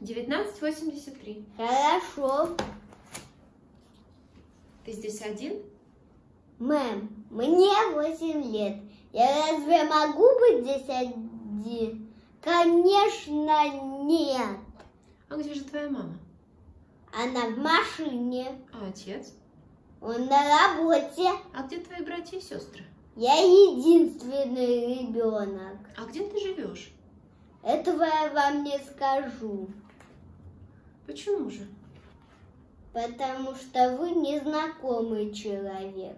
1983. Хорошо. Ты здесь один? Мэм, мне 8 лет. Я разве могу быть здесь один? Конечно, нет. А где же твоя мама? Она в машине. А отец? Он на работе. А где твои братья и сестры? Я единственный ребенок. А где ты живешь? Этого я вам не скажу. Почему же? Потому что вы незнакомый человек.